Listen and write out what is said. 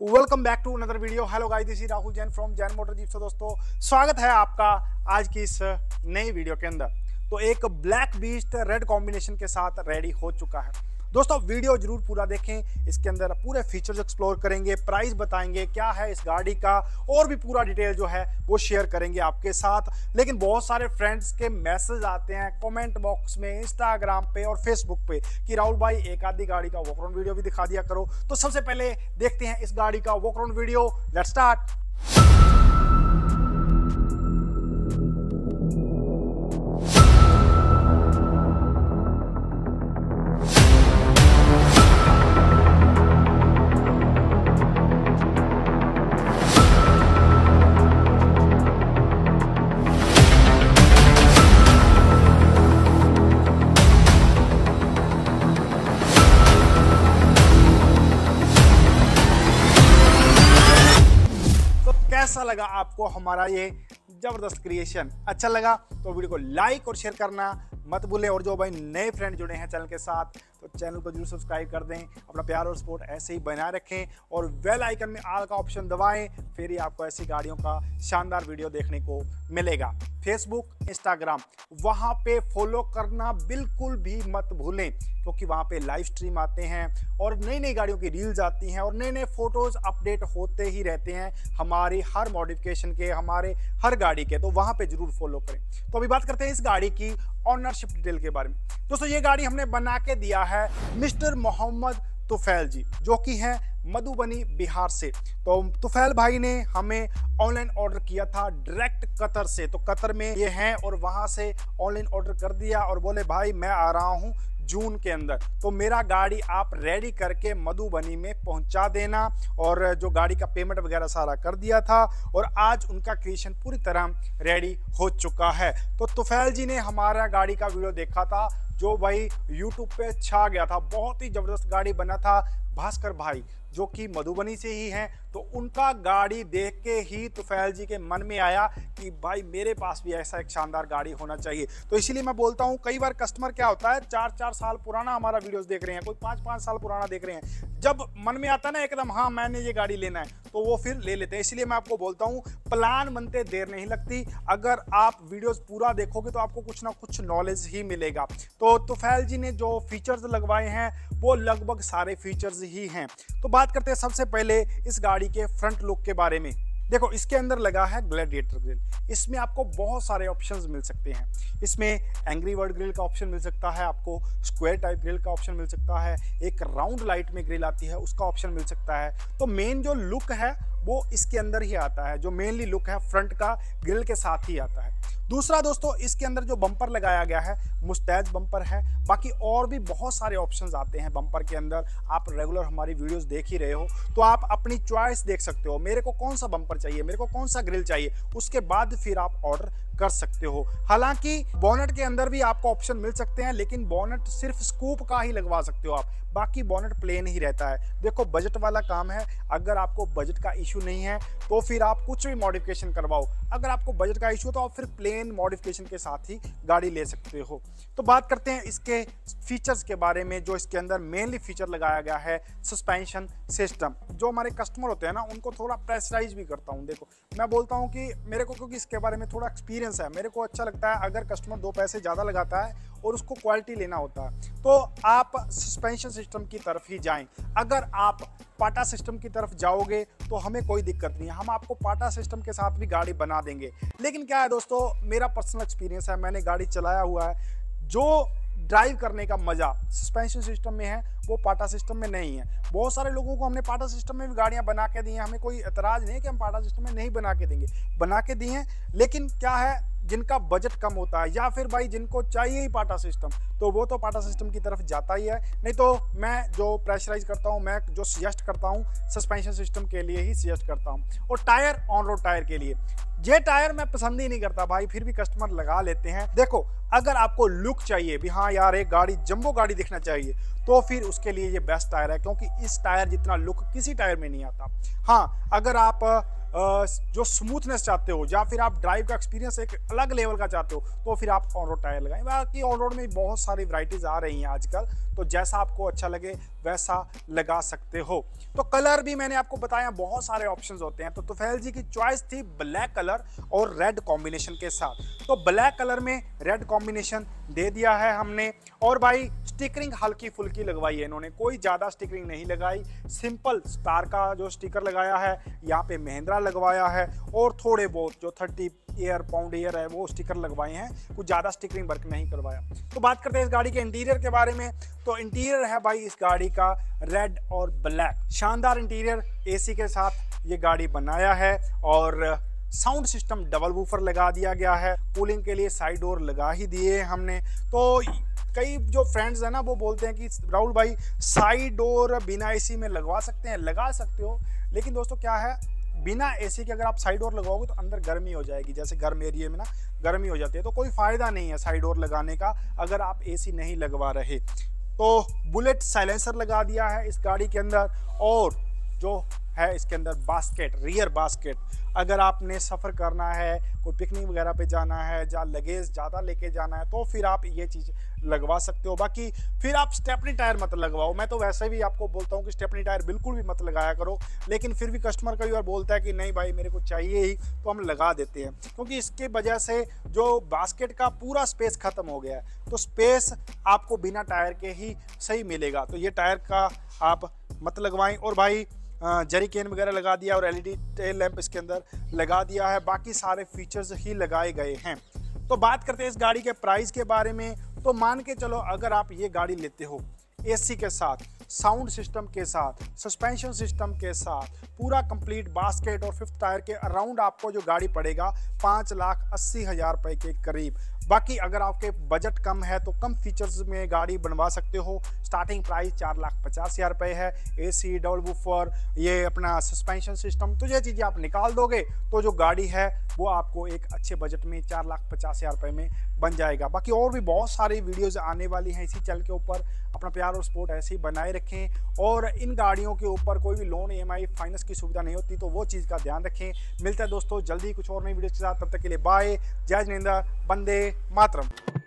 Welcome back to another video hello guys this is Rahul Jain from Jain motor jeep से दोस्तों, स्वागत है आपका आज की इस नई वीडियो के अंदर। तो एक ब्लैक बीस्ट रेड कॉम्बिनेशन के साथ रेडी हो चुका है। दोस्तों, वीडियो ज़रूर पूरा देखें। इसके अंदर पूरे फीचर्स एक्सप्लोर करेंगे प्राइस बताएँगे, क्या है इस गाड़ी का, और भी पूरा डिटेल जो है वो शेयर करेंगे आपके साथ। लेकिन बहुत सारे फ्रेंड्स के मैसेज आते हैं कमेंट बॉक्स में इंस्टाग्राम पे और फेसबुक पे कि राहुल भाई, एक आधी गाड़ी का वॉकराउंड वीडियो भी दिखा दिया करो। तो सबसे पहले देखते हैं इस गाड़ी का वॉकराउंड वीडियो लेट स्टार्ट लगा आपको हमारा ये ज़बरदस्त क्रिएशन अच्छा लगा तो वीडियो को लाइक और शेयर करना। मत भूलें। और जो भाई नए फ्रेंड जुड़े हैं चैनल के साथ तो चैनल को ज़रूर सब्सक्राइब कर दें। अपना प्यार और सपोर्ट ऐसे ही बनाए रखें। और वेल आइकन में आल का ऑप्शन दबाएँ, फिर ही आपको ऐसी गाड़ियों का शानदार वीडियो देखने को मिलेगा। फेसबुक इंस्टाग्राम वहाँ पे फॉलो करना बिल्कुल भी मत भूलें, क्योंकि वहाँ पे लाइव स्ट्रीम आते हैं और नई नई गाड़ियों की रील्स आती हैं और नए नए फ़ोटोज़ अपडेट होते ही रहते हैं हमारी हर मॉडिफिकेशन के, हमारे हर गाड़ी के। तो वहाँ पे ज़रूर फॉलो करें। तो अभी बात करते हैं इस गाड़ी की ऑनरशिप डिटेल के बारे में। दोस्तों, ये गाड़ी हमने बना के दिया है मिस्टर मोहम्मद तुफैल जी, जो कि हैं मधुबनी बिहार से। तो तुफैल भाई ने हमें ऑनलाइन ऑर्डर किया था डायरेक्ट कतर से। तो कतर में ये हैं और वहाँ से ऑनलाइन ऑर्डर कर दिया और बोले, भाई, मैं आ रहा हूँ। जून के अंदर। तो मेरा गाड़ी आप रेडी करके मधुबनी में पहुँचा देना और जो गाड़ी का पेमेंट वगैरह सारा कर दिया था और आज उनका क्रिएशन पूरी तरह रेडी हो चुका है। तो तुफैल जी ने हमारा गाड़ी का वीडियो देखा था, जो भाई यूट्यूब पे छा गया था। बहुत ही ज़बरदस्त गाड़ी बना था। भास्कर भाई जो कि मधुबनी से ही हैं तो उनका गाड़ी देख के ही तुफैल जी के मन में आया कि भाई मेरे पास भी ऐसा एक शानदार गाड़ी होना चाहिए। तो इसीलिए मैं बोलता हूँ, कई बार कस्टमर क्या होता है चार चार साल पुराना हमारा वीडियोस देख रहे हैं, कोई पाँच पाँच साल पुराना देख रहे हैं। जब मन में आता है ना एकदम हाँ मैंने ये गाड़ी लेना है तो वो फिर ले लेते हैं। इसलिए मैं आपको बोलता हूँ प्लान बनते देर नहीं लगती। अगर आप वीडियोस पूरा देखोगे तो आपको कुछ ना कुछ नॉलेज ही मिलेगा। तो तुफैल जी ने जो फीचर्स लगवाए हैं, वो लगभग सारे फीचर्स ही हैं। तो बात करते हैं सबसे पहले इस गाड़ी के फ्रंट लुक के बारे में। देखो, इसके अंदर लगा है ग्लैडिएटर ग्रिल। इसमें आपको बहुत सारे ऑप्शंस मिल सकते हैं। इसमें एंग्री वर्ड ग्रिल का ऑप्शन मिल सकता है, आपको स्क्वायर टाइप ग्रिल का ऑप्शन मिल सकता है, एक राउंड लाइट में ग्रिल आती है, उसका ऑप्शन मिल सकता है। तो मेन जो लुक है, वो इसके अंदर ही आता है, जो मेनली लुक है फ्रंट का, ग्रिल के साथ ही आता है। दूसरा दोस्तों, इसके अंदर जो बम्पर लगाया गया है, मुस्तैद बम्पर है। बाकी और भी बहुत सारे ऑप्शंस आते हैं बम्पर के अंदर। आप रेगुलर हमारी वीडियोस देख ही रहे हो। तो आप अपनी चॉइस देख सकते हो, मेरे को कौन सा बम्पर चाहिए, मेरे को कौन सा ग्रिल चाहिए, उसके बाद फिर आप ऑर्डर कर सकते हो। हालाँकि बोनट के अंदर भी आपको ऑप्शन मिल सकते हैं, लेकिन बोनट सिर्फ़ स्कूप का ही लगवा सकते हो आप। बाकी बोनट प्लेन ही रहता है। देखो बजट वाला काम है। अगर आपको बजट का इशू नहीं है तो फिर आप कुछ भी मॉडिफिकेशन करवाओ। अगर आपको बजट का इशू तो आप फिर प्लेन मॉडिफिकेशन के साथ ही गाड़ी ले सकते हो। तो बात करते हैं इसके फीचर्स के बारे में, जो इसके अंदर मेनली फीचर लगाया गया है सस्पेंशन सिस्टम जो हमारे कस्टमर होते हैं ना, उनको थोड़ा प्रेसराइज भी करता हूँ। देखो, मैं बोलता हूँ कि मेरे को, क्योंकि इसके बारे में थोड़ा एक्सपीरियंस है, मेरे को अच्छा लगता है अगर कस्टमर दो पैसे ज़्यादा लगाता है और उसको क्वालिटी लेना होता है। तो आप सस्पेंशन सिस्टम की तरफ़ ही जाएँ। अगर आप पाटा सिस्टम की तरफ़ जाओगे तो हमें कोई दिक्कत नहीं है। हम आपको पाटा सिस्टम के साथ भी गाड़ी बना देंगे। लेकिन क्या है दोस्तों, मेरा पर्सनल एक्सपीरियंस है, मैंने गाड़ी चलाया हुआ है। जो ड्राइव करने का मज़ा सस्पेंशन सिस्टम में है, वो पाटा सिस्टम में नहीं है। बहुत सारे लोगों को हमने पाटा सिस्टम में भी गाड़ियाँ बना के दी हैं। हमें कोई एतराज़ नहीं है कि हम पाटा सिस्टम में नहीं बना के देंगे। बना के दिए हैं, लेकिन क्या है जिनका बजट कम होता है या फिर भाई जिनको चाहिए ही पाटा सिस्टम तो वो तो पाटा सिस्टम की तरफ़ जाता ही है। नहीं तो मैं जो प्रेशराइज करता हूँ, मैं जो सजेस्ट करता हूँ सस्पेंशन सिस्टम के लिए ही सजेस्ट करता हूँ। और टायर ऑन रोड टायर के लिए। ये टायर मैं पसंद ही नहीं करता भाई, फिर भी कस्टमर लगा लेते हैं। देखो, अगर आपको लुक चाहिए भी हाँ यार, एक गाड़ी जंबो गाड़ी दिखना चाहिए तो फिर उसके लिए ये बेस्ट टायर है, क्योंकि इस टायर जितना लुक किसी टायर में नहीं आता। हाँ अगर आप जो स्मूथनेस चाहते हो, या फिर आप ड्राइव का एक्सपीरियंस एक अलग लेवल का चाहते हो तो फिर आप ऑन रोड टायर लगाएँ। बाकी ऑन रोड में बहुत सारी वराइटीज़ आ रही हैं आजकल तो जैसा आपको अच्छा लगे, वैसा लगा सकते हो। तो कलर भी मैंने आपको बताया, बहुत सारे ऑप्शन होते हैं। तो तुफैल जी की चॉइस थी ब्लैक कलर और रेड कॉम्बिनेशन के साथ। तो ब्लैक कलर में रेड कॉम्बिनेशन दे दिया है हमने। और भाई, स्टिकरिंग हल्की फुल्की लगवाई है इन्होंने। कोई ज़्यादा स्टिकरिंग नहीं लगाई। सिंपल स्टार का जो स्टिकर लगाया है, यहाँ पे महिंद्रा लगवाया है। और थोड़े बहुत जो थर्टी ईयर, पाउंड ईयर है, वो स्टिकर लगवाए हैं। कुछ ज़्यादा स्टिकरिंग वर्क नहीं करवाया। तो बात करते हैं इस गाड़ी के इंटीरियर के बारे में। तो इंटीरियर है भाई इस गाड़ी का रेड और ब्लैक। शानदार इंटीरियर, एसी के साथ ये गाड़ी बनाया है। और साउंड सिस्टम डबल वूफर लगा दिया गया है। कूलिंग के लिए साइड डोर लगा ही दिए हमने। तो कई जो फ्रेंड्स हैं ना, वो बोलते हैं कि, राहुल भाई, साइड डोर बिना एसी में लगवा सकते हैं? लगा सकते हो, लेकिन दोस्तों क्या है, बिना एसी के अगर आप साइड डोर लगाओगे तो अंदर गर्मी हो जाएगी। जैसे गर्म एरिया में ना, गर्मी हो जाती है तो कोई फ़ायदा नहीं है साइड डोर लगाने का, अगर आप एसी नहीं लगवा रहे। तो बुलेट साइलेंसर लगा दिया है इस गाड़ी के अंदर, और जो है, इसके अंदर बास्केट रियर बास्केट अगर आपने सफ़र करना है, कोई पिकनिक वगैरह पे जाना है, जहाँ लगेज ज़्यादा लेके जाना है तो फिर आप ये चीज़ लगवा सकते हो। बाकी फिर आप स्टेपनी टायर मत लगवाओ। मैं तो वैसे भी आपको बोलता हूँ कि स्टेपनी टायर बिल्कुल भी मत लगाया करो, लेकिन फिर भी कस्टमर कई बार बोलता है कि नहीं भाई, मेरे को चाहिए ही तो हम लगा देते हैं। क्योंकि इसके वजह से जो बास्केट का पूरा स्पेस ख़त्म हो गया है तो स्पेस आपको बिना टायर के ही सही मिलेगा। तो ये टायर का आप मत लगवाएँ। और भाई जरी केन वगैरह लगा दिया और एलईडी टेल लैंप इसके अंदर लगा दिया है। बाकी सारे फीचर्स ही लगाए गए हैं। तो बात करते हैं इस गाड़ी के प्राइस के बारे में। तो मान के चलो अगर आप ये गाड़ी लेते हो एसी के साथ साउंड सिस्टम के साथ, सस्पेंशन सिस्टम के साथ, पूरा कंप्लीट बास्केट और फिफ्थ टायर के अराउंड आपको जो गाड़ी पड़ेगा, पाँच लाख अस्सी हज़ार रुपए के करीब। बाकी अगर आपके बजट कम है तो कम फीचर्स में गाड़ी बनवा सकते हो। स्टार्टिंग प्राइस चार लाख पचास हज़ार रुपये है। ए सी डबल बुफर ये अपना सस्पेंशन सिस्टम तो ये चीज़ें आप निकाल दोगे तो जो गाड़ी है, वो आपको एक अच्छे बजट में चार लाख पचास हज़ार रुपये में बन जाएगा। बाकी और भी बहुत सारी वीडियोज़ आने वाली हैं इसी चल के ऊपर। अपना प्यार और सपोर्ट ऐसे ही बनाए रखें और इन गाड़ियों के ऊपर कोई भी लोन ई फाइनेंस की सुविधा नहीं होती तो वो चीज़ का ध्यान रखें। मिलता है दोस्तों जल्दी कुछ और नई वीडियो के साथ, तब तक के लिए बाय जय जिनेंद्र बंदे मातरम।